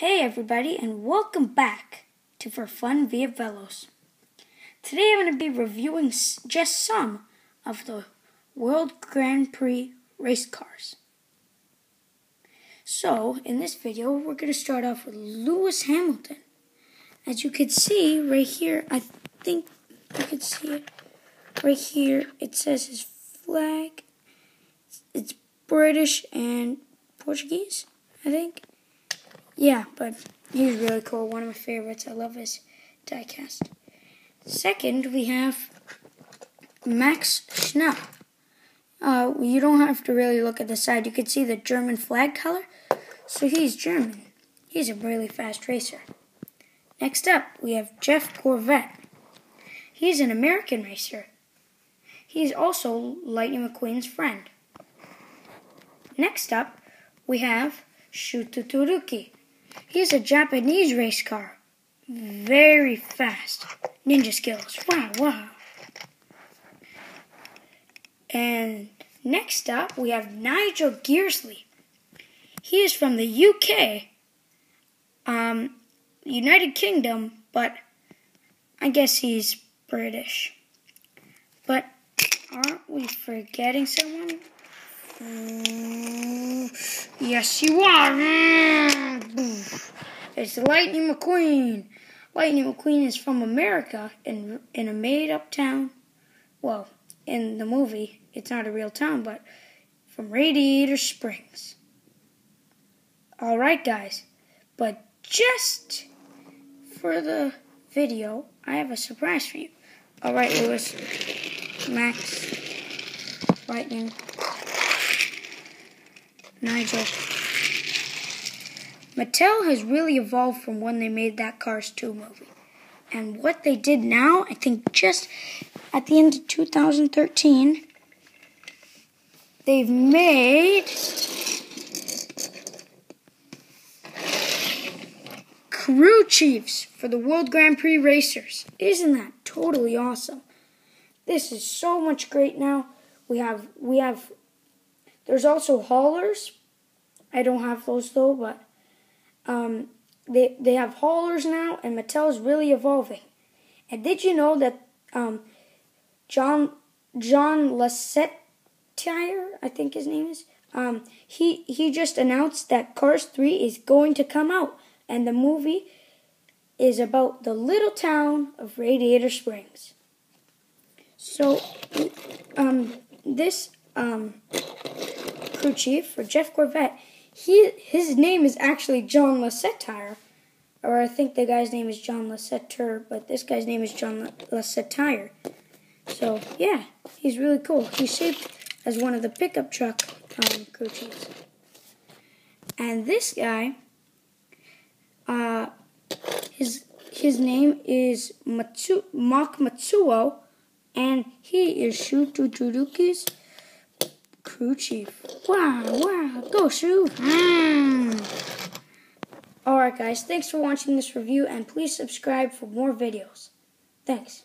Hey everybody and welcome back to For Fun Viavelos. Today I'm going to be reviewing just some of the World Grand Prix race cars. So in this video we're going to start off with Lewis Hamilton. As you can see right here, I think you can see it right here. It says his flag. It's British and Portuguese, I think. Yeah, but he's really cool. One of my favorites. I love his diecast. Second, we have Max Schnell. Uh, you don't have to really look at the side. You can see the German flag color. So he's German. He's a really fast racer. Next up, we have Jeff Gorvette. He's an American racer. He's also Lightning McQueen's friend. Next up, we have Shu Todoroki. He's a Japanese race car. Very fast. Ninja skills. Wow, wow. And next up, we have Nigel Gearsley. He is from the UK, um, United Kingdom, but I guess he's British. But aren't we forgetting someone? Mm, yes, you are. Mm, it's Lightning McQueen. Lightning McQueen is from America in in a made up town. Well, in the movie, it's not a real town, but from Radiator Springs. All right, guys. But just for the video, I have a surprise for you. All right, Lewis, Max, Lightning. Nigel. Mattel has really evolved from when they made that Cars 2 movie. And what they did now, I think just at the end of 2013, they've made crew chiefs for the World Grand Prix racers. Isn't that totally awesome? This is so much great now. We have we have there's also haulers. I don't have those though, but um, they they have haulers now, and Mattel is really evolving. And did you know that um, John John Lasseter, I think his name is, um, he he just announced that Cars 3 is going to come out, and the movie is about the little town of Radiator Springs. So, um, this um, crew chief for Jeff Gorvette. He his name is actually John Lasseter, or I think the guy's name is John Lasseter, but this guy's name is John Lasseter. So yeah, he's really cool. He's shaped as one of the pickup truck um, crew chiefs. And this guy, uh, his his name is Matsu, Mach Matsuo, and he is Shu Todoroki's crew chief. Wow, wow, go Shu. Mm. Alright guys, thanks for watching this review and please subscribe for more videos. Thanks.